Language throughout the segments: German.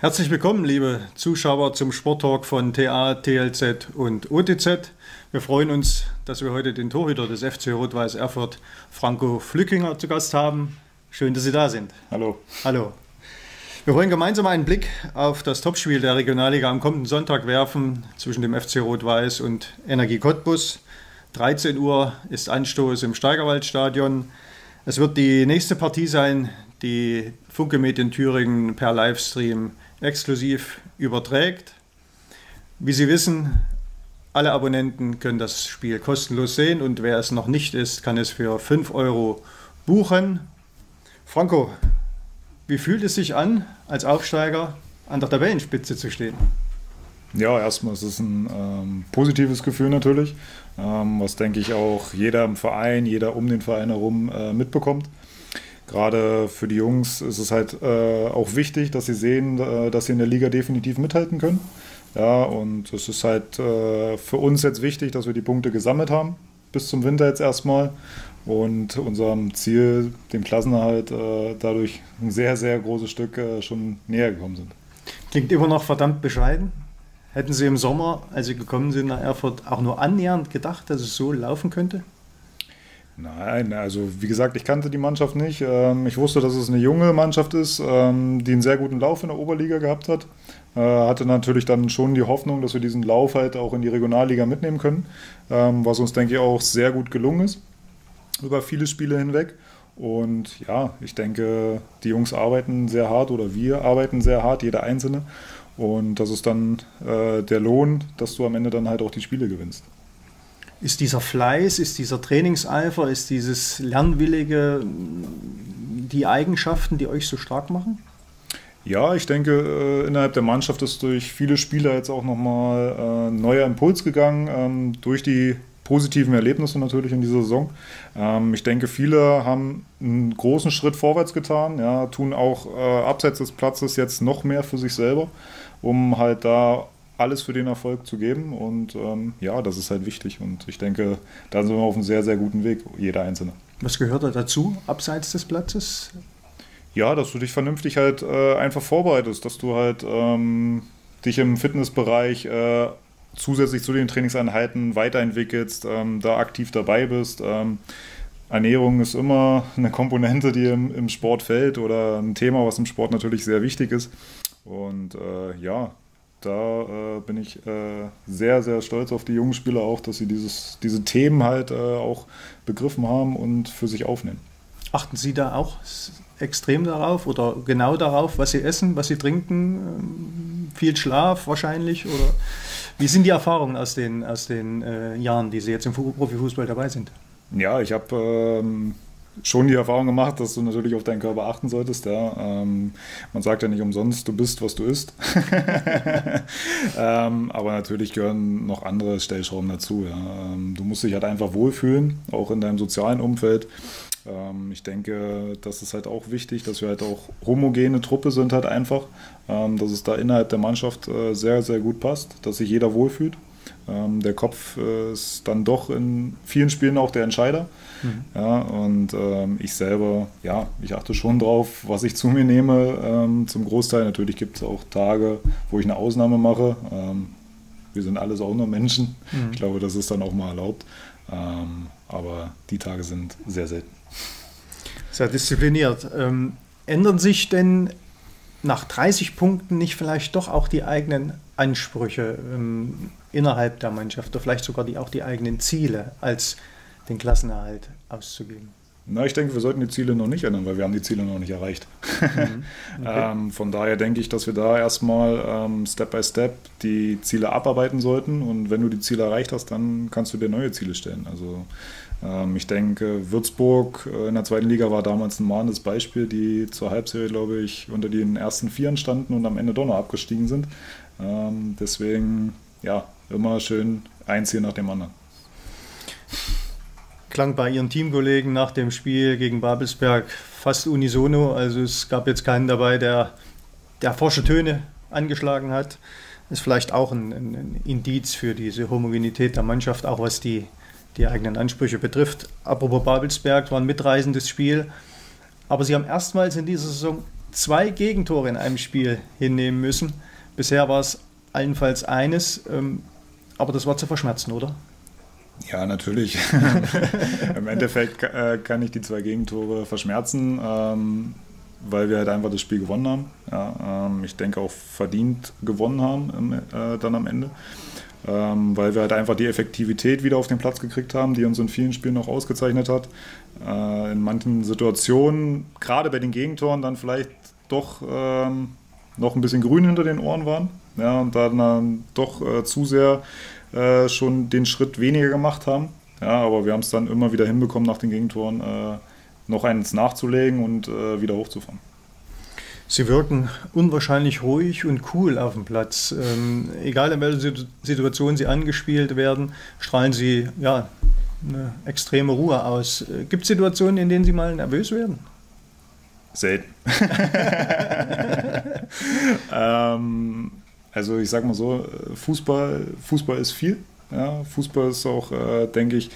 Herzlich willkommen, liebe Zuschauer, zum Sporttalk von TA, TLZ und OTZ. Wir freuen uns, dass wir heute den Torhüter des FC Rot-Weiß Erfurt, Franco Flückinger, zu Gast haben. Schön, dass Sie da sind. Hallo. Hallo. Wir wollen gemeinsam einen Blick auf das Topspiel der Regionalliga am kommenden Sonntag werfen zwischen dem FC Rot-Weiß und Energie Cottbus. 13 Uhr ist Anstoß im Steigerwaldstadion. Es wird die nächste Partie sein, die Funke Medien Thüringen per Livestream exklusiv überträgt. Wie Sie wissen, alle Abonnenten können das Spiel kostenlos sehen und wer es noch nicht ist, kann es für 5 Euro buchen. Franco, wie fühlt es sich an, als Aufsteiger an der Tabellenspitze zu stehen? Ja, erstmal ist es ein ähm, positives Gefühl natürlich, ähm, was denke ich auch jeder im Verein, jeder um den Verein herum äh, mitbekommt gerade für die Jungs ist es halt äh, auch wichtig, dass sie sehen, äh, dass sie in der Liga definitiv mithalten können. Ja, und es ist halt äh, für uns jetzt wichtig, dass wir die Punkte gesammelt haben, bis zum Winter jetzt erstmal. Und unserem Ziel, dem Klassenerhalt, äh, dadurch ein sehr, sehr großes Stück äh, schon näher gekommen sind. Klingt immer noch verdammt bescheiden. Hätten Sie im Sommer, als Sie gekommen sind nach Erfurt, auch nur annähernd gedacht, dass es so laufen könnte? Nein, also wie gesagt, ich kannte die Mannschaft nicht. Ähm, ich wusste, dass es eine junge Mannschaft ist, ähm, die einen sehr guten Lauf in der Oberliga gehabt hat. Äh, hatte natürlich dann schon die Hoffnung, dass wir diesen Lauf halt auch in die Regionalliga mitnehmen können, ähm, was uns, denke ich, auch sehr gut gelungen ist über viele Spiele hinweg. Und ja, ich denke, die Jungs arbeiten sehr hart oder wir arbeiten sehr hart, jeder Einzelne. Und das ist dann äh, der Lohn, dass du am Ende dann halt auch die Spiele gewinnst. Ist dieser Fleiß, ist dieser Trainingseifer, ist dieses Lernwillige die Eigenschaften, die euch so stark machen? Ja, ich denke, äh, innerhalb der Mannschaft ist durch viele Spieler jetzt auch nochmal ein äh, neuer Impuls gegangen, ähm, durch die positiven Erlebnisse natürlich in dieser Saison. Ähm, ich denke, viele haben einen großen Schritt vorwärts getan, ja, tun auch äh, abseits des Platzes jetzt noch mehr für sich selber, um halt da alles für den Erfolg zu geben. Und ähm, ja, das ist halt wichtig. Und ich denke, da sind wir auf einem sehr, sehr guten Weg, jeder Einzelne. Was gehört da dazu, abseits des Platzes? Ja, dass du dich vernünftig halt äh, einfach vorbereitest, dass du halt ähm, dich im Fitnessbereich äh, zusätzlich zu den Trainingseinheiten weiterentwickelst, ähm, da aktiv dabei bist. Ähm, Ernährung ist immer eine Komponente, die im, im, Sport fällt oder ein Thema, was im Sport natürlich sehr wichtig ist. Und äh, ja, da äh, bin ich äh, sehr, sehr stolz auf die jungen Spieler auch, dass sie dieses, diese Themen halt äh, auch begriffen haben und für sich aufnehmen. Achten Sie da auch extrem darauf oder genau darauf, was Sie essen, was Sie trinken? Ähm, viel Schlaf wahrscheinlich? Oder wie sind die Erfahrungen aus den, aus den äh, Jahren, die Sie jetzt im Profifußball dabei sind? Ja, ich habe ähm, schon die Erfahrung gemacht, dass du natürlich auf deinen Körper achten solltest. Ja. Ähm, man sagt ja nicht umsonst, du bist, was du isst. ähm, aber natürlich gehören noch andere Stellschrauben dazu. Ja. Ähm, du musst dich halt einfach wohlfühlen, auch in deinem sozialen Umfeld. Ähm, ich denke, das ist halt auch wichtig, dass wir halt auch homogene Truppe sind halt einfach, ähm, dass es da innerhalb der Mannschaft äh, sehr, sehr gut passt, dass sich jeder wohlfühlt. Ähm, der Kopf äh, ist dann doch in vielen Spielen auch der Entscheider. Mhm. Ja, und ähm, ich selber, ja, ich achte schon drauf, was ich zu mir nehme. Ähm, zum Großteil natürlich gibt es auch Tage, wo ich eine Ausnahme mache. Ähm, wir sind alles auch nur Menschen. Mhm. Ich glaube, das ist dann auch mal erlaubt. Ähm, aber die Tage sind sehr selten. Sehr diszipliniert. Ähm, ändern sich denn nach 30 Punkten nicht vielleicht doch auch die eigenen Ansprüche ähm, innerhalb der Mannschaft oder vielleicht sogar die, auch die eigenen Ziele als den Klassenerhalt auszugeben? Na, ich denke, wir sollten die Ziele noch nicht ändern, weil wir haben die Ziele noch nicht erreicht. Mhm. Okay. ähm, von daher denke ich, dass wir da erstmal ähm, Step by Step die Ziele abarbeiten sollten und wenn du die Ziele erreicht hast, dann kannst du dir neue Ziele stellen. Also ähm, ich denke, Würzburg äh, in der zweiten Liga war damals ein mahnendes Beispiel, die zur Halbserie, glaube ich, unter den ersten Vieren standen und am Ende doch noch abgestiegen sind. Ähm, deswegen, ja, immer schön eins hier nach dem anderen. Klang bei Ihren Teamkollegen nach dem Spiel gegen Babelsberg fast unisono. Also es gab jetzt keinen dabei, der, der forsche Töne angeschlagen hat. Ist vielleicht auch ein, ein Indiz für diese Homogenität der Mannschaft, auch was die, die eigenen Ansprüche betrifft. Apropos Babelsberg, war ein mitreißendes Spiel. Aber sie haben erstmals in dieser Saison zwei Gegentore in einem Spiel hinnehmen müssen. Bisher war es allenfalls eines, ähm, aber das war zu verschmerzen, oder? Ja, natürlich. Im Endeffekt äh, kann ich die zwei Gegentore verschmerzen, ähm, weil wir halt einfach das Spiel gewonnen haben. Ja, ähm, ich denke auch verdient gewonnen haben äh, dann am Ende. Ähm, weil wir halt einfach die Effektivität wieder auf den Platz gekriegt haben, die uns in vielen Spielen noch ausgezeichnet hat. Äh, in manchen Situationen, gerade bei den Gegentoren, dann vielleicht doch ähm, noch ein bisschen grün hinter den Ohren waren. Ja, und dann, dann doch äh, zu sehr äh, schon den Schritt weniger gemacht haben. Ja, aber wir haben es dann immer wieder hinbekommen, nach den Gegentoren äh, noch eins nachzulegen und äh, wieder hochzufahren. Sie wirken unwahrscheinlich ruhig und cool auf dem Platz. Ähm, egal in welcher Situation Sie angespielt werden, strahlen Sie ja, eine extreme Ruhe aus. Äh, Gibt es Situationen, in denen Sie mal nervös werden? Selten. ähm, also ich sag mal so, Fußball, Fußball ist viel. Ja, Fußball ist auch, äh, denke ich,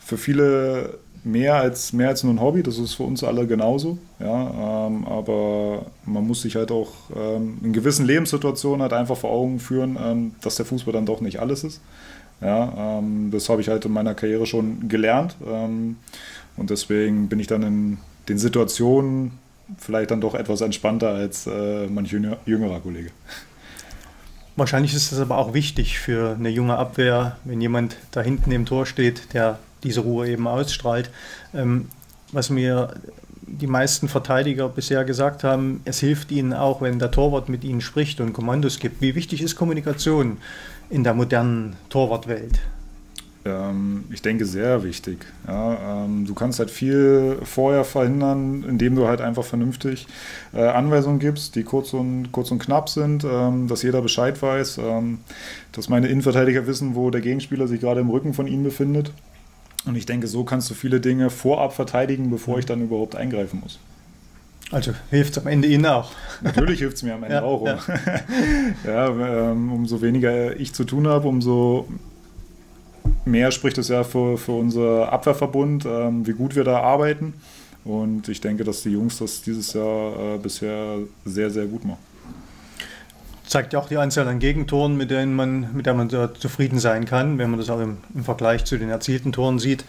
für viele mehr als, mehr als nur ein Hobby. Das ist für uns alle genauso. Ja, ähm, aber man muss sich halt auch ähm, in gewissen Lebenssituationen halt einfach vor Augen führen, ähm, dass der Fußball dann doch nicht alles ist. Ja, ähm, das habe ich halt in meiner Karriere schon gelernt. Ähm, und deswegen bin ich dann in den Situationen vielleicht dann doch etwas entspannter als äh, manch jüngerer Kollege. Wahrscheinlich ist es aber auch wichtig für eine junge Abwehr, wenn jemand da hinten im Tor steht, der diese Ruhe eben ausstrahlt. Ähm, was mir die meisten Verteidiger bisher gesagt haben, es hilft ihnen auch, wenn der Torwart mit ihnen spricht und Kommandos gibt. Wie wichtig ist Kommunikation in der modernen Torwartwelt? Ähm, ich denke, sehr wichtig. Ja, ähm, du kannst halt viel vorher verhindern, indem du halt einfach vernünftig äh, Anweisungen gibst, die kurz und, kurz und knapp sind, ähm, dass jeder Bescheid weiß, ähm, dass meine Innenverteidiger wissen, wo der Gegenspieler sich gerade im Rücken von ihnen befindet. Und ich denke, so kannst du viele Dinge vorab verteidigen, bevor ich dann überhaupt eingreifen muss. Also hilft es am Ende Ihnen auch. Natürlich hilft es mir am Ende ja, auch. Um, ja. ja ähm, umso weniger ich zu tun habe, umso mehr spricht es ja für, für unser Abwehrverbund, ähm, wie gut wir da arbeiten. Und ich denke, dass die Jungs das dieses Jahr äh, bisher sehr, sehr gut machen. Zeigt ja auch die Anzahl an Gegentoren, mit denen man, mit der man zufrieden sein kann, wenn man das auch im, im Vergleich zu den erzielten Toren sieht.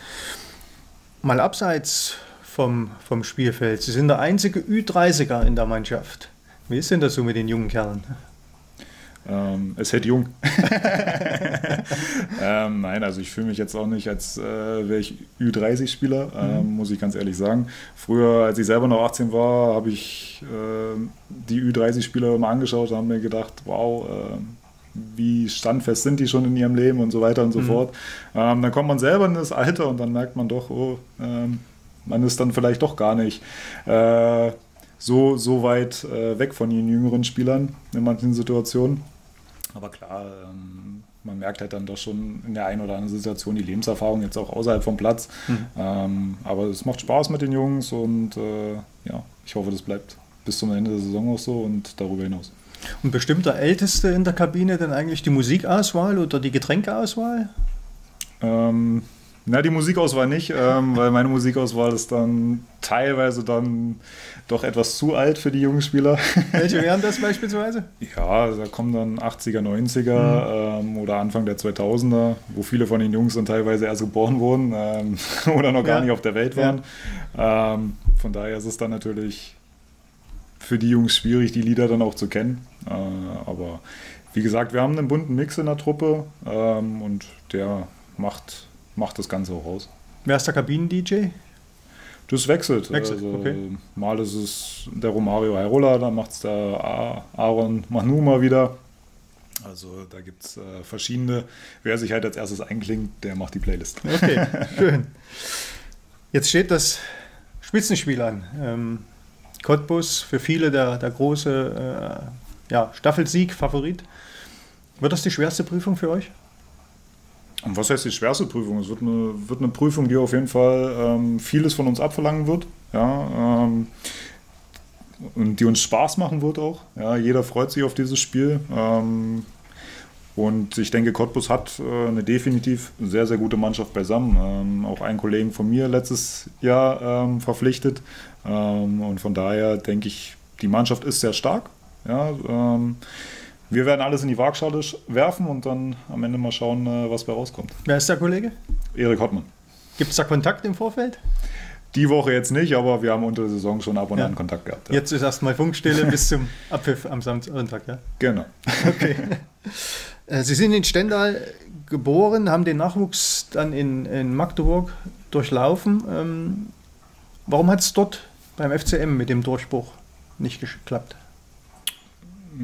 Mal abseits vom, vom Spielfeld. Sie sind der einzige Ü30er in der Mannschaft. Wie ist denn das so mit den jungen Kerlen? Ähm, es hält jung. ähm, nein, also ich fühle mich jetzt auch nicht, als äh, wäre ich Ü30-Spieler, ähm, mhm. muss ich ganz ehrlich sagen. Früher, als ich selber noch 18 war, habe ich äh, die Ü30-Spieler immer angeschaut und habe mir gedacht, wow, äh, wie standfest sind die schon in ihrem Leben und so weiter und so mhm. fort. Ähm, dann kommt man selber in das Alter und dann merkt man doch, oh, ähm, man ist dann vielleicht doch gar nicht äh, so, so weit äh, weg von den jüngeren Spielern in manchen Situationen. Aber klar, ähm, man merkt halt dann doch schon in der einen oder anderen Situation die Lebenserfahrung jetzt auch außerhalb vom Platz. Mhm. Ähm, aber es macht Spaß mit den Jungs und äh, ja, ich hoffe, das bleibt bis zum Ende der Saison auch so und darüber hinaus. Und bestimmt der Älteste in der Kabine denn eigentlich die Musikauswahl oder die Getränkeauswahl? Ähm, na, die Musikauswahl nicht, ähm, weil meine Musikauswahl ist dann teilweise dann doch etwas zu alt für die jungen Spieler. Welche wären das beispielsweise? Ja, da kommen dann 80er, 90er mhm. ähm, oder Anfang der 2000er, wo viele von den Jungs dann teilweise erst geboren wurden ähm, oder noch gar ja. nicht auf der Welt waren. Ja. Ähm, von daher ist es dann natürlich für die Jungs schwierig, die Lieder dann auch zu kennen. Äh, aber wie gesagt, wir haben einen bunten Mix in der Truppe ähm, und der macht macht das Ganze auch aus. Wer ist der Kabinen-DJ? Das wechselt. wechselt. Also, okay. Mal ist es der Romario Heirola, dann macht es der Aaron Manu mal wieder. Also da gibt es äh, verschiedene. Wer sich halt als erstes einklingt, der macht die Playlist. Okay, schön. Jetzt steht das Spitzenspiel an. Ähm, Cottbus für viele der, der große äh, ja, Staffelsieg-Favorit. Wird das die schwerste Prüfung für euch? Und was heißt die schwerste Prüfung? Es wird eine, wird eine Prüfung, die auf jeden Fall ähm, vieles von uns abverlangen wird. Ja, ähm, und die uns Spaß machen wird auch. Ja, jeder freut sich auf dieses Spiel. Ähm, und ich denke, Cottbus hat äh, eine definitiv sehr, sehr gute Mannschaft beisammen. Ähm, auch einen Kollegen von mir letztes Jahr ähm, verpflichtet. Ähm, und von daher denke ich, die Mannschaft ist sehr stark. Ja, wir werden alles in die Waagschale werfen und dann am Ende mal schauen, äh, was bei rauskommt. Wer ist der Kollege? Erik Hottmann. Gibt es da Kontakt im Vorfeld? Die Woche jetzt nicht, aber wir haben unter der Saison schon ab und an Kontakt gehabt. Ja. Jetzt ist erstmal Funkstille bis zum Abpfiff am Sonntag, ja? Genau. Okay. Äh, Sie sind in Stendal geboren, haben den Nachwuchs dann in, in Magdeburg durchlaufen. Ähm, warum hat es dort beim FCM mit dem Durchbruch nicht geklappt?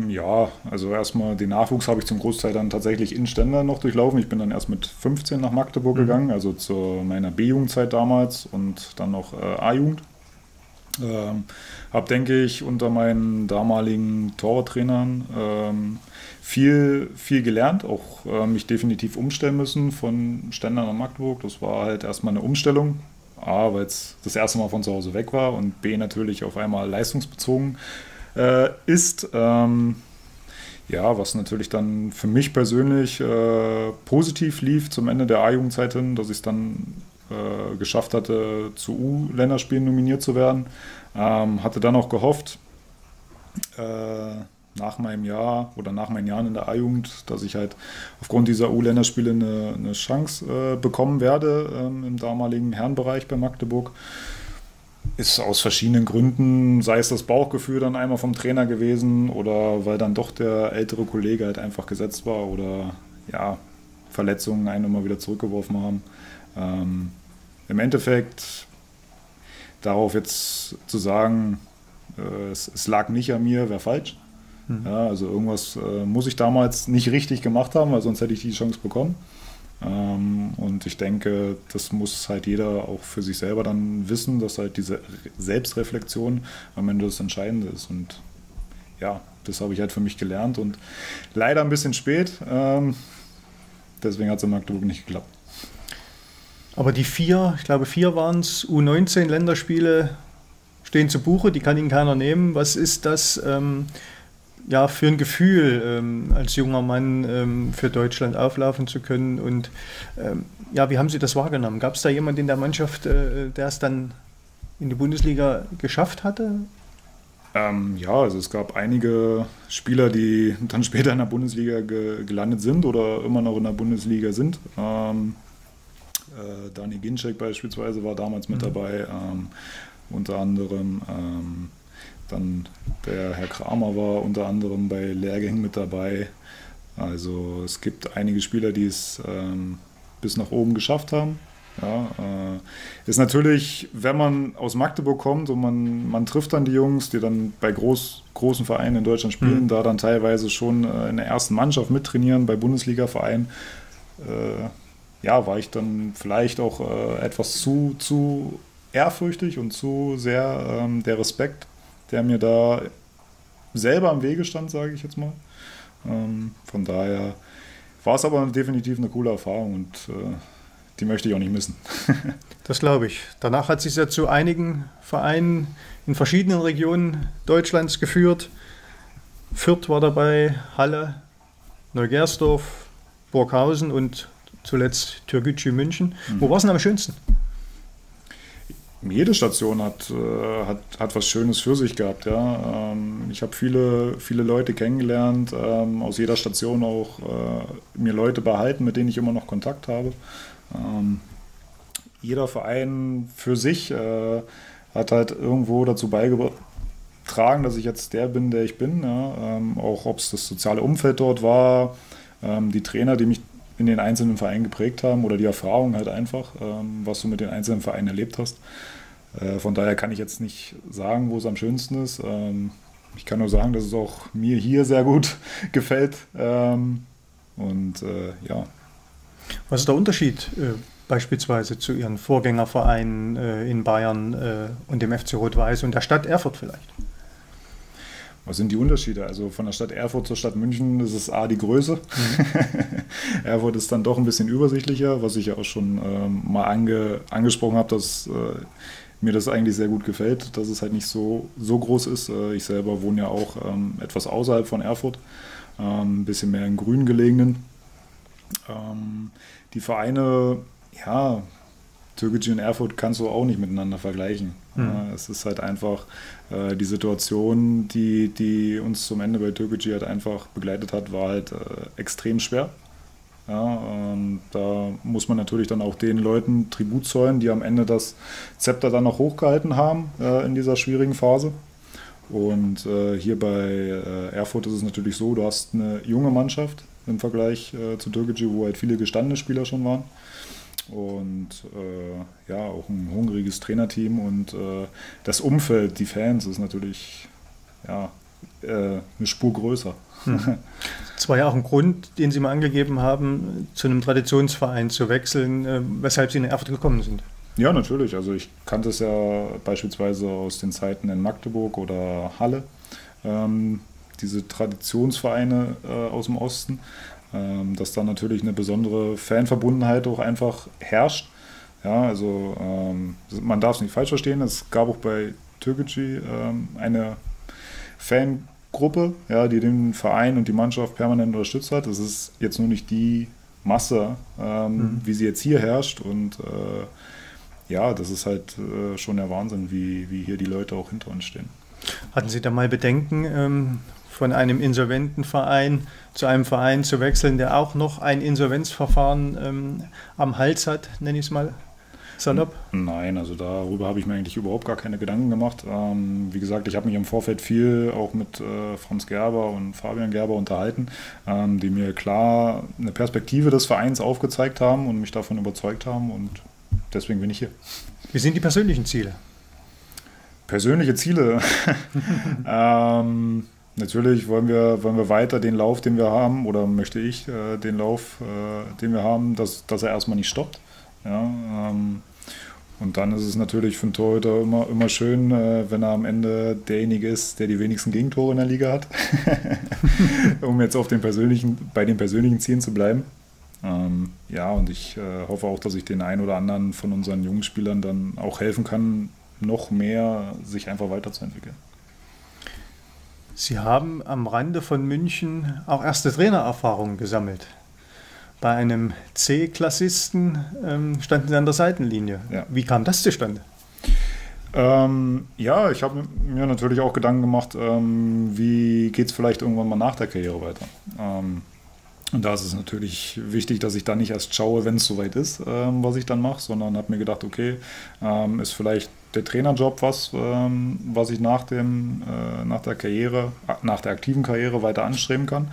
Ja, also erstmal den Nachwuchs habe ich zum Großteil dann tatsächlich in Stendal noch durchlaufen. Ich bin dann erst mit 15 nach Magdeburg mhm. gegangen, also zu meiner B-Jugendzeit damals und dann noch äh, A-Jugend. Ähm, habe, denke ich, unter meinen damaligen Torwarttrainern ähm, viel, viel gelernt, auch äh, mich definitiv umstellen müssen von Stendal nach Magdeburg. Das war halt erstmal eine Umstellung. A, weil es das erste Mal von zu Hause weg war und B, natürlich auf einmal leistungsbezogen äh, ist. Ähm, ja, was natürlich dann für mich persönlich äh, positiv lief zum Ende der A-Jugendzeit hin, dass ich es dann äh, geschafft hatte, zu U-Länderspielen nominiert zu werden. Ähm, hatte dann auch gehofft, äh, nach meinem Jahr oder nach meinen Jahren in der A-Jugend, dass ich halt aufgrund dieser U-Länderspiele eine, eine Chance äh, bekommen werde ähm, im damaligen Herrenbereich bei Magdeburg. Ist aus verschiedenen Gründen, sei es das Bauchgefühl dann einmal vom Trainer gewesen oder weil dann doch der ältere Kollege halt einfach gesetzt war oder ja, Verletzungen einen immer wieder zurückgeworfen haben. Ähm, Im Endeffekt darauf jetzt zu sagen, äh, es, es, lag nicht an mir, wäre falsch. Mhm. Ja, also irgendwas äh, muss ich damals nicht richtig gemacht haben, weil sonst hätte ich die Chance bekommen. Ähm, und ich denke, das muss halt jeder auch für sich selber dann wissen, dass halt diese Selbstreflexion am Ende das Entscheidende ist. Und ja, das habe ich halt für mich gelernt und leider ein bisschen spät. Ähm, deswegen hat es in Magdeburg nicht geklappt. Aber die vier, ich glaube vier waren es, U19 Länderspiele stehen zu Buche, die kann Ihnen keiner nehmen. Was ist das? Ähm, ja, für ein Gefühl, ähm, als junger Mann ähm, für Deutschland auflaufen zu können. Und ähm, ja, wie haben Sie das wahrgenommen? Gab es da jemanden in der Mannschaft, äh, der es dann in die Bundesliga geschafft hatte? Ähm, ja, also es gab einige Spieler, die dann später in der Bundesliga ge gelandet sind oder immer noch in der Bundesliga sind. Ähm, äh, Dani Ginczek beispielsweise war damals mit mhm. dabei, ähm, unter anderem. Dann der Herr Kramer war unter anderem bei Lehrgängen mit dabei. Also es gibt einige Spieler, die es ähm, bis nach oben geschafft haben. Ja, äh, ist natürlich, wenn man aus Magdeburg kommt und man, man trifft dann die Jungs, die dann bei groß, großen Vereinen in Deutschland spielen, mhm. da dann teilweise schon äh, in der ersten Mannschaft mittrainieren bei Bundesliga-Vereinen, äh, ja, war ich dann vielleicht auch äh, etwas zu, zu ehrfürchtig und zu sehr ähm, der Respekt der mir da selber am Wege stand, sage ich jetzt mal. Ähm, von daher war es aber definitiv eine coole Erfahrung und äh, die möchte ich auch nicht missen. das glaube ich. Danach hat sich ja zu einigen Vereinen in verschiedenen Regionen Deutschlands geführt. Fürth war dabei, Halle, Neugersdorf, Burghausen und zuletzt Türkgücü München. Mhm. Wo war es denn am schönsten? Jede Station hat, äh, hat, hat was Schönes für sich gehabt. Ja. Ähm, ich habe viele, viele Leute kennengelernt, ähm, aus jeder Station auch äh, mir Leute behalten, mit denen ich immer noch Kontakt habe. Ähm, jeder Verein für sich äh, hat halt irgendwo dazu beigetragen, dass ich jetzt der bin, der ich bin. Ja. auch ob es das soziale Umfeld dort war, die Trainer, die mich in den einzelnen Vereinen geprägt haben oder die Erfahrung halt einfach, ähm, was du mit den einzelnen Vereinen erlebt hast. Äh, von daher kann ich jetzt nicht sagen, wo es am schönsten ist. Ähm, ich kann nur sagen, dass es auch mir hier sehr gut gefällt. Ähm, und äh, ja. Was ist der Unterschied äh, beispielsweise zu Ihren Vorgängervereinen in Bayern und dem FC Rot-Weiß und der Stadt Erfurt vielleicht? Was sind die Unterschiede? Also von der Stadt Erfurt zur Stadt München ist es A die Größe. Mhm. Erfurt ist dann doch ein bisschen übersichtlicher, was ich ja auch schon ähm, mal ange, angesprochen habe, dass äh, mir das eigentlich sehr gut gefällt, dass es halt nicht so, so groß ist. Äh, ich selber wohne ja auch ähm, etwas außerhalb von Erfurt, ähm, ein bisschen mehr im Grün gelegenen. Ähm, die Vereine, ja, Türkgücü und Erfurt kannst du auch nicht miteinander vergleichen. Mhm. Es ist halt einfach äh, die Situation, die, die uns zum Ende bei Türkgücü halt einfach begleitet hat, war halt äh, extrem schwer. Ja, da muss man natürlich dann auch den Leuten Tribut zollen, die am Ende das Zepter dann noch hochgehalten haben äh, in dieser schwierigen Phase. Und äh, hier bei äh, Erfurt ist es natürlich so, du hast eine junge Mannschaft im Vergleich äh, zu Türkgücü, wo halt viele gestandene Spieler schon waren. Und äh, ja, auch ein hungriges Trainerteam und äh, das Umfeld, die Fans, ist natürlich ja, eine Spur größer. Hm. Das war ja auch ein Grund, den Sie mal angegeben haben, zu einem Traditionsverein zu wechseln, weshalb Sie in Erfurt gekommen sind. Ja, natürlich. Also ich kannte es ja beispielsweise aus den Zeiten in Magdeburg oder Halle, ähm, diese Traditionsvereine äh, aus dem Osten, ähm, dass da natürlich eine besondere Fanverbundenheit auch einfach herrscht. Ja, also ähm, man darf es nicht falsch verstehen, es gab auch bei Türkgücü ähm, eine Fangruppe, ja, die den Verein und die Mannschaft permanent unterstützt hat. Das ist jetzt nur nicht die Masse, ähm, mhm. wie sie jetzt hier herrscht und äh, ja, das ist halt äh, schon der Wahnsinn, wie, wie hier die Leute auch hinter uns stehen. Hatten Sie da mal Bedenken, ähm, von einem insolventen Verein zu einem Verein zu wechseln, der auch noch ein Insolvenzverfahren ähm, am Hals hat, nenne ich es mal? Salopp? Nein, also darüber habe ich mir eigentlich überhaupt gar keine Gedanken gemacht. Ähm, wie gesagt, ich habe mich im Vorfeld viel auch mit äh, Franz Gerber und Fabian Gerber unterhalten, ähm, die mir klar eine Perspektive des Vereins aufgezeigt haben und mich davon überzeugt haben und deswegen bin ich hier. Wie sind die persönlichen Ziele? Persönliche Ziele. ähm, natürlich wollen wir, wollen wir weiter den Lauf, den wir haben, oder möchte ich äh, den Lauf, äh, den wir haben, dass, dass er erstmal nicht stoppt. Ja, ähm, und dann ist es natürlich für einen Torhüter immer, immer schön, äh, wenn er am Ende derjenige ist, der die wenigsten Gegentore in der Liga hat. um jetzt auf den persönlichen, bei den persönlichen Zielen zu bleiben. Ähm, ja, und ich äh, hoffe auch, dass ich den einen oder anderen von unseren jungen Spielern dann auch helfen kann, noch mehr sich einfach weiterzuentwickeln. Sie haben am Rande von München auch erste Trainererfahrungen gesammelt. Bei einem C-Klassisten ähm, standen Sie an der Seitenlinie. Ja. Wie kam das zustande? Ähm, ja, ich habe mir natürlich auch Gedanken gemacht, ähm, wie geht es vielleicht irgendwann mal nach der Karriere weiter. Ähm, und da ist es natürlich wichtig, dass ich dann nicht erst schaue, wenn es soweit ist, ähm, was ich dann mache, sondern habe mir gedacht, okay, ähm, ist vielleicht der Trainerjob was, ähm, was ich nach, dem, äh, nach der Karriere, nach der aktiven Karriere weiter anstreben kann.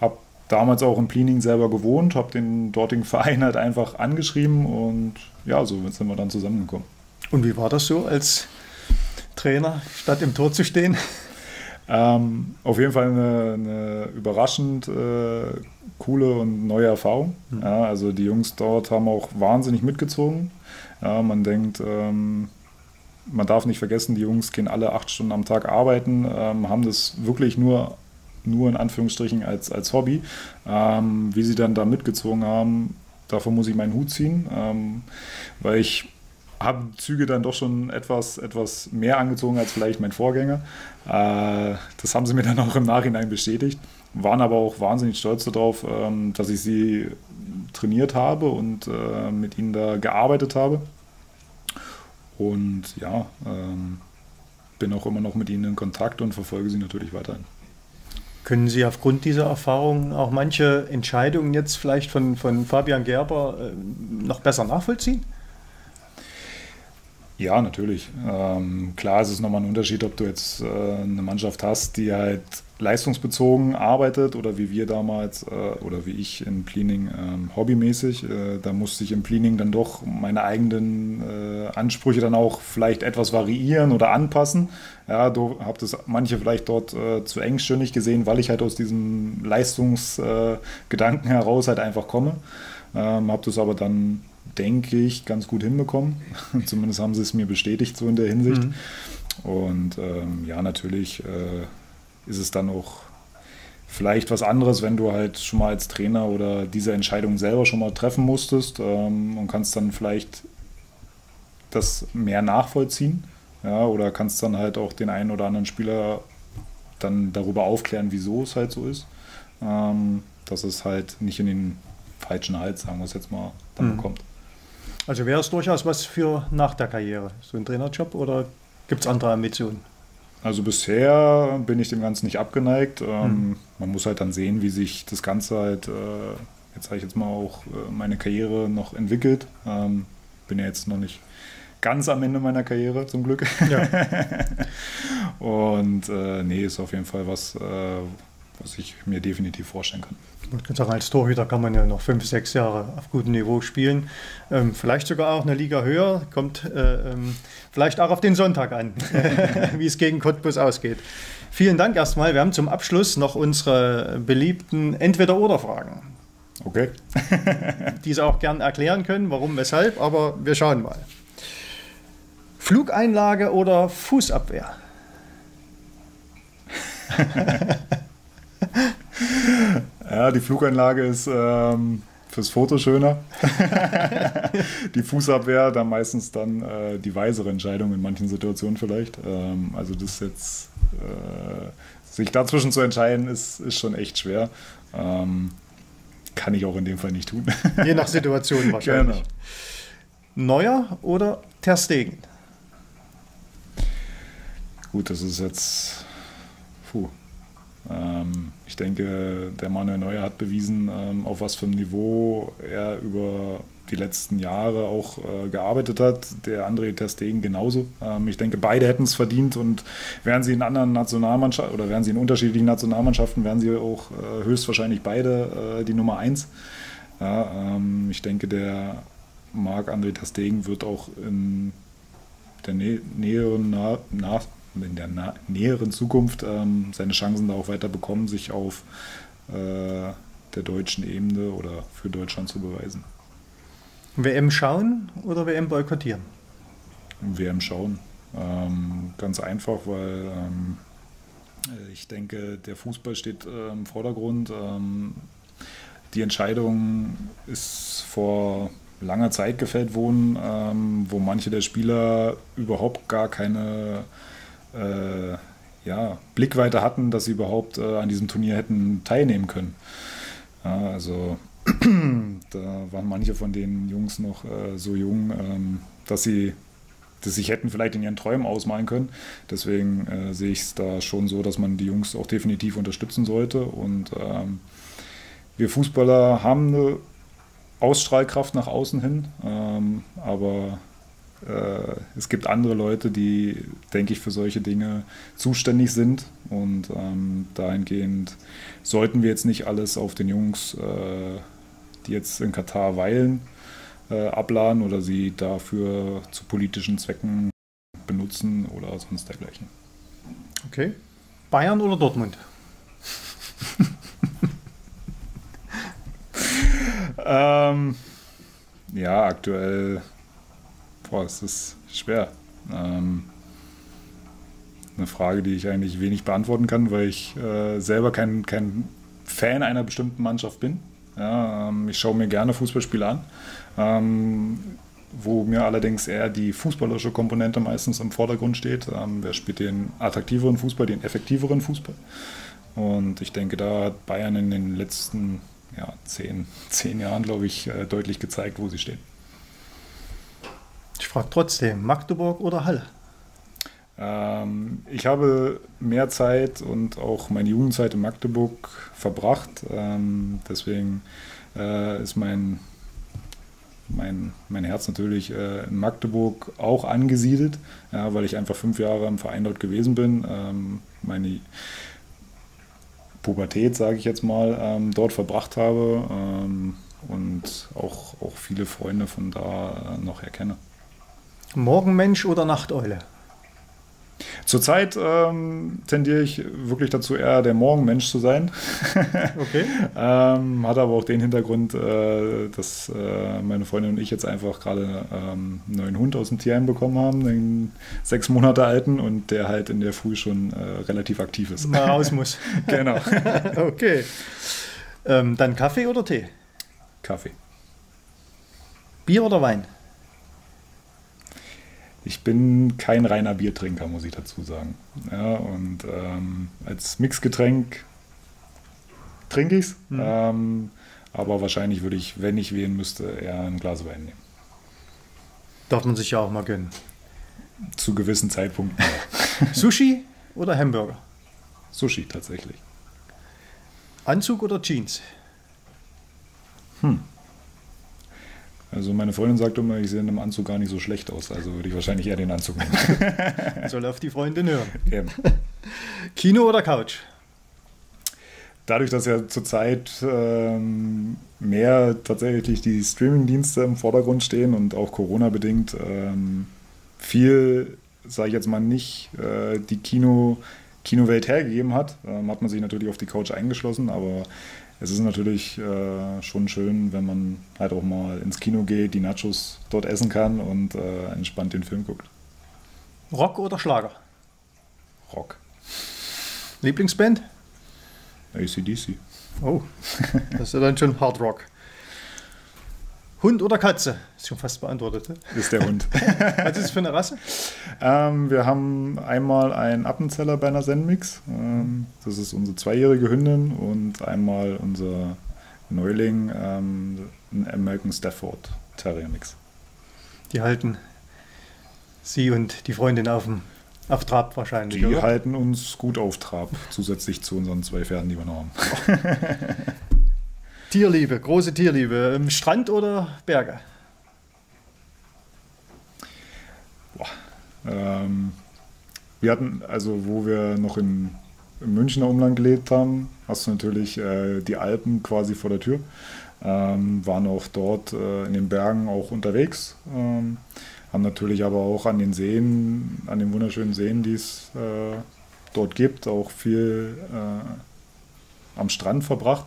Habe damals auch in Plining selber gewohnt, habe den dortigen Verein halt einfach angeschrieben und ja, so sind wir dann zusammengekommen. Und wie war das so als Trainer, statt im Tor zu stehen? Ähm, auf jeden Fall eine, eine überraschend äh, coole und neue Erfahrung. Mhm. Ja, also die Jungs dort haben auch wahnsinnig mitgezogen. Ja, man denkt, ähm, man darf nicht vergessen, die Jungs gehen alle acht Stunden am Tag arbeiten, ähm, haben das wirklich nur, nur in Anführungsstrichen als, als Hobby. Ähm, wie sie dann da mitgezogen haben, davor muss ich meinen Hut ziehen, ähm, weil ich habe Züge dann doch schon etwas, etwas mehr angezogen als vielleicht mein Vorgänger. Äh, das haben sie mir dann auch im Nachhinein bestätigt, waren aber auch wahnsinnig stolz darauf, ähm, dass ich sie trainiert habe und äh, mit ihnen da gearbeitet habe. Und ja, ähm, bin auch immer noch mit ihnen in Kontakt und verfolge sie natürlich weiterhin. Können Sie aufgrund dieser Erfahrung auch manche Entscheidungen jetzt vielleicht von, von Fabian Gerber äh, noch besser nachvollziehen? Ja, natürlich. Ähm, klar ist es nochmal ein Unterschied, ob du jetzt äh, eine Mannschaft hast, die halt leistungsbezogen arbeitet oder wie wir damals äh, oder wie ich in Cleaning ähm, hobbymäßig. Äh, da musste ich im Cleaning dann doch meine eigenen äh, Ansprüche dann auch vielleicht etwas variieren oder anpassen. Ja, du habt es manche vielleicht dort äh, zu engstirnig gesehen, weil ich halt aus diesem Leistungsgedanken heraus halt einfach komme. Ähm, hab das aber dann denke ich, ganz gut hinbekommen. Zumindest haben sie es mir bestätigt, so in der Hinsicht. Mhm. Und ähm, ja, natürlich äh, ist es dann auch vielleicht was anderes, wenn du halt schon mal als Trainer oder diese Entscheidung selber schon mal treffen musstest ähm, und kannst dann vielleicht das mehr nachvollziehen. Ja, oder kannst dann halt auch den einen oder anderen Spieler dann darüber aufklären, wieso es halt so ist. Ähm, dass es halt nicht in den falschen Hals, sagen wir es jetzt mal, dann mhm. kommt. Also wäre es durchaus was für nach der Karriere, so ein Trainerjob oder gibt es andere Ambitionen? Also bisher bin ich dem Ganzen nicht abgeneigt. Ähm, hm. Man muss halt dann sehen, wie sich das Ganze halt, äh, jetzt sage ich jetzt mal auch, äh, meine Karriere noch entwickelt. Ähm, bin ja jetzt noch nicht ganz am Ende meiner Karriere, zum Glück. Ja. Und äh, nee, ist auf jeden Fall was, äh, was ich mir definitiv vorstellen kann. Ich kann sagen, als Torhüter kann man ja noch fünf, sechs Jahre auf gutem Niveau spielen. Ähm, vielleicht sogar auch eine Liga höher. Kommt äh, ähm, vielleicht auch auf den Sonntag an, wie es gegen Cottbus ausgeht. Vielen Dank erstmal. Wir haben zum Abschluss noch unsere beliebten Entweder-Oder-Fragen. Okay. die Sie auch gern erklären können, warum, weshalb, aber wir schauen mal. Flugeinlage oder Fußabwehr? ja, die Flugeinlage ist ähm, fürs Foto schöner. die Fußabwehr dann meistens dann äh, die weisere Entscheidung in manchen Situationen vielleicht. Ähm, also das jetzt äh, sich dazwischen zu entscheiden, ist, ist schon echt schwer. Ähm, kann ich auch in dem Fall nicht tun. Je nach Situation wahrscheinlich. Genau. Neuer oder Terstegen? Gut, das ist jetzt. Puh. Ähm, ich denke, der Manuel Neuer hat bewiesen, ähm, auf was für einem Niveau er über die letzten Jahre auch äh, gearbeitet hat. Der André Terstegen genauso. Ähm, ich denke, beide hätten es verdient und wären sie in anderen Nationalmannschaften oder wären sie in unterschiedlichen Nationalmannschaften, wären sie auch äh, höchstwahrscheinlich beide äh, die Nummer eins. Ja, ähm, ich denke, der Marc-André Terstegen wird auch in der nä näheren Na in der näheren Zukunft ähm, seine Chancen da auch weiter bekommen, sich auf äh, der deutschen Ebene oder für Deutschland zu beweisen. WM schauen oder WM boykottieren? WM schauen. Ähm, ganz einfach, weil ähm, ich denke, der Fußball steht äh, im Vordergrund. Ähm, die Entscheidung ist vor langer Zeit gefällt worden, ähm, wo manche der Spieler überhaupt gar keine äh, ja, Blickweite hatten, dass sie überhaupt äh, an diesem Turnier hätten teilnehmen können. Ja, also da waren manche von den Jungs noch äh, so jung, ähm, dass sie das sich hätten vielleicht in ihren Träumen ausmalen können. Deswegen äh, sehe ich es da schon so, dass man die Jungs auch definitiv unterstützen sollte. Und ähm, wir Fußballer haben eine Ausstrahlkraft nach außen hin, ähm, aber es gibt andere Leute, die, denke ich, für solche Dinge zuständig sind. Und ähm, dahingehend sollten wir jetzt nicht alles auf den Jungs, äh, die jetzt in Katar weilen, äh, abladen oder sie dafür zu politischen Zwecken benutzen oder sonst dergleichen. Okay. Bayern oder Dortmund? ähm, ja, aktuell Boah, es ist schwer. Ähm, eine Frage, die ich eigentlich wenig beantworten kann, weil ich äh, selber kein, kein Fan einer bestimmten Mannschaft bin. Ja, ähm, ich schaue mir gerne Fußballspiele an, ähm, wo mir allerdings eher die fußballerische Komponente meistens im Vordergrund steht. Ähm, wer spielt den attraktiveren Fußball, den effektiveren Fußball? Und ich denke, da hat Bayern in den letzten ja, zehn, zehn Jahren, glaube ich, äh, deutlich gezeigt, wo sie stehen. Ich frage trotzdem, Magdeburg oder Halle? Ähm, ich habe mehr Zeit und auch meine Jugendzeit in Magdeburg verbracht. Ähm, deswegen äh, ist mein, mein, mein Herz natürlich äh, in Magdeburg auch angesiedelt, ja, weil ich einfach fünf Jahre im Verein dort gewesen bin. Ähm, meine Pubertät, sage ich jetzt mal, ähm, dort verbracht habe ähm, und auch, auch viele Freunde von da äh, noch erkenne. Morgenmensch oder Nachteule? Zurzeit ähm, tendiere ich wirklich dazu, eher der Morgenmensch zu sein. okay. ähm, hat aber auch den Hintergrund, äh, dass äh, meine Freundin und ich jetzt einfach gerade ähm, einen neuen Hund aus dem Tierheim bekommen haben, einen sechs Monate alten und der halt in der Früh schon äh, relativ aktiv ist. Mal raus muss. genau. okay. Ähm, dann Kaffee oder Tee? Kaffee. Bier oder Wein? Ich bin kein reiner Biertrinker, muss ich dazu sagen. Ja, und ähm, als Mixgetränk trinke ich es. Mhm. Ähm, aber wahrscheinlich würde ich, wenn ich wählen müsste, eher ein Glas Wein nehmen. Darf man sich ja auch mal gönnen. Zu gewissen Zeitpunkten. Sushi oder Hamburger? Sushi tatsächlich. Anzug oder Jeans? Hm. Also meine Freundin sagt immer, ich sehe in einem Anzug gar nicht so schlecht aus. Also würde ich wahrscheinlich eher den Anzug nehmen. Soll auf die Freundin hören. Eben. Kino oder Couch? Dadurch, dass ja zurzeit ähm, mehr tatsächlich die Streaming-Dienste im Vordergrund stehen und auch Corona-bedingt ähm, viel, sage ich jetzt mal nicht, äh, die Kino, Kinowelt hergegeben hat, ähm, hat man sich natürlich auf die Couch eingeschlossen, aber es ist natürlich äh, schon schön, wenn man halt auch mal ins Kino geht, die Nachos dort essen kann und äh, entspannt den Film guckt. Rock oder Schlager? Rock. Lieblingsband? ACDC. Oh, das ist ja dann schon Hard Rock. Hund oder Katze? Ist schon fast beantwortet. Ne? Ist der Hund. Was ist es für eine Rasse? Ähm, wir haben einmal einen Appenzeller Berner Senmix. Ähm, das ist unsere zweijährige Hündin und einmal unser Neuling, ähm, ein American Stafford Terrier Mix. Die halten Sie und die Freundin auf, dem, auf Trab wahrscheinlich. Die oder? halten uns gut auf Trab, zusätzlich zu unseren zwei Pferden, die wir noch haben. Tierliebe, große Tierliebe. Strand oder Berge? Ähm, wir hatten, also wo wir noch in, im Münchner Umland gelebt haben, hast du natürlich äh, die Alpen quasi vor der Tür. Ähm, waren auch dort äh, in den Bergen auch unterwegs. Ähm, haben natürlich aber auch an den Seen, an den wunderschönen Seen, die es äh, dort gibt, auch viel äh, am Strand verbracht.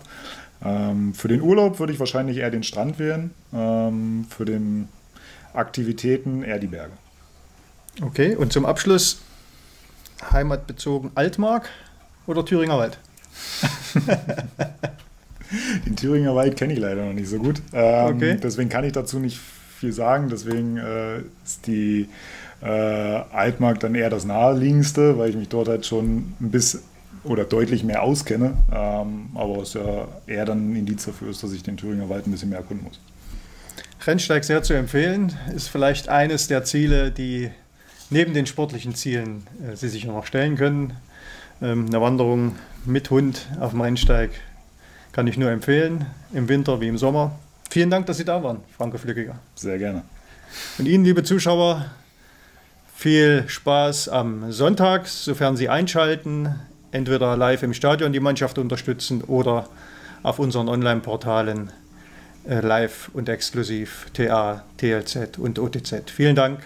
Ähm, für den Urlaub würde ich wahrscheinlich eher den Strand wählen. Ähm, für den Aktivitäten eher die Berge. Okay, und zum Abschluss heimatbezogen Altmark oder Thüringer Wald? Den Thüringer Wald kenne ich leider noch nicht so gut. Ähm, Okay. Deswegen kann ich dazu nicht viel sagen. Deswegen äh, ist die äh, Altmark dann eher das naheliegendste, weil ich mich dort halt schon ein bisschen oder deutlich mehr auskenne. Ähm, aber es ja eher dann ein Indiz dafür ist, dass ich den Thüringer Wald ein bisschen mehr erkunden muss. Rennsteig sehr zu empfehlen. Ist vielleicht eines der Ziele, die neben den sportlichen Zielen äh, Sie sich noch stellen können. Ähm, eine Wanderung mit Hund auf dem Rennsteig kann ich nur empfehlen, im Winter wie im Sommer. Vielen Dank, dass Sie da waren, Franco Flückiger. Sehr gerne. Und Ihnen, liebe Zuschauer, viel Spaß am Sonntag, sofern Sie einschalten, entweder live im Stadion die Mannschaft unterstützen oder auf unseren Online-Portalen äh, live und exklusiv TA, TLZ und OTZ. Vielen Dank